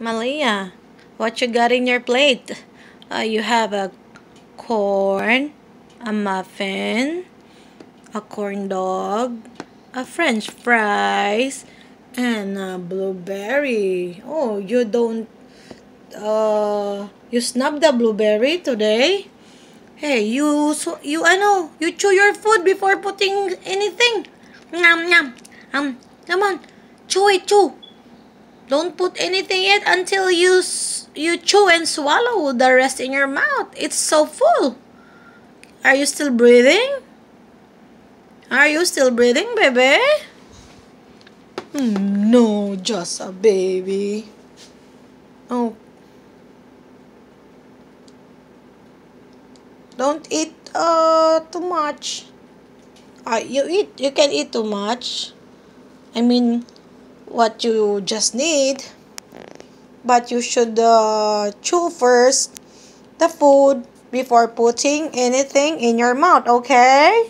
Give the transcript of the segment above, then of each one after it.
Malia, what you got in your plate? Uh, you have a corn, a muffin, a corn dog, a french fries, and a blueberry. Oh, you don't, uh, you snub the blueberry today? Hey, you, so, you ano, you chew your food before putting anything. Yum, yum. Um, come on, chew it, chew. Don't put anything yet until you you chew and swallow the rest in your mouth. It's so full. Are you still breathing? Are you still breathing, baby? Mm, no, just a baby. Oh. Don't eat uh too much. Uh, you eat you can eat too much. I mean what you just need but you should uh, chew first the food before putting anything in your mouth, okay?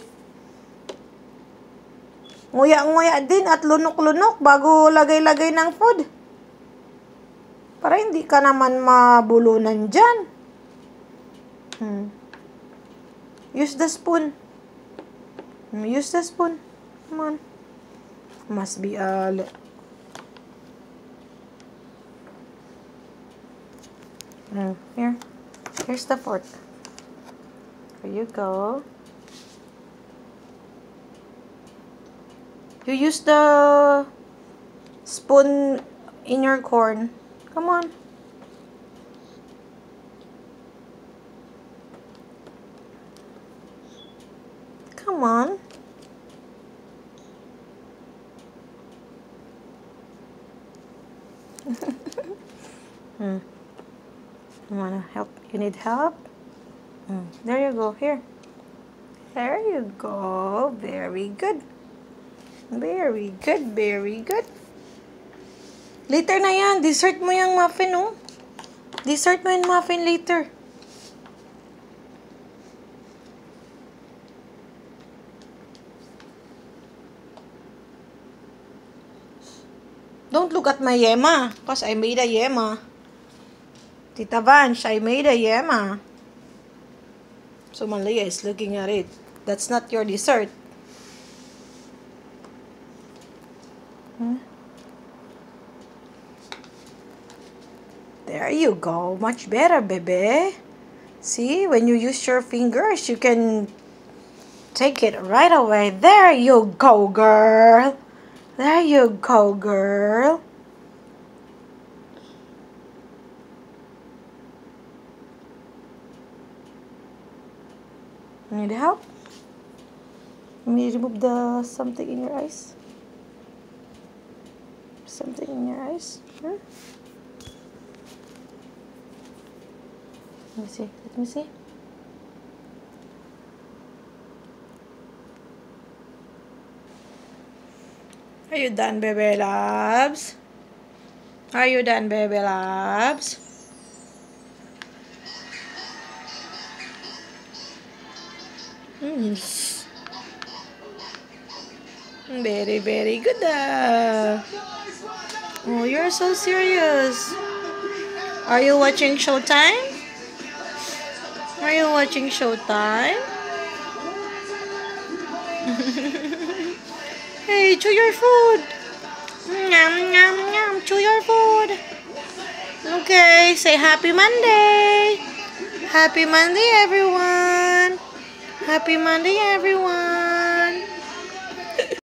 Nguya-nguya din at lunok-lunok bago lagay-lagay ng food. Para hindi ka naman mabulunan dyan. Hmm. Use the spoon. Use the spoon. Come on. Must be a Mm, here. Here's the fork. There you go. You use the spoon in your corn. Come on. Come on. hmm. You wanna help? You need help? Mm. There you go. Here. There you go. Very good. Very good. Very good. Later na yan. Dessert mo yung muffin, oh. Dessert mo yung muffin later. Don't look at my yema, because I made a yema. Tita I made a yema. So Malia is looking at it. That's not your dessert. Hmm? There you go. Much better, baby. See, when you use your fingers, you can take it right away. There you go, girl. There you go, girl. Need help? Let me remove the something in your eyes. Something in your eyes. Let me see. Let me see. Are you done, baby loves? Are you done, baby loves? Mm. Very, very good. Uh. Oh, you're so serious. Are you watching Showtime? Are you watching Showtime? hey, chew your food. Yum, yum, yum. Chew your food. Okay, say happy Monday. Happy Monday, everyone. Happy Monday, everyone.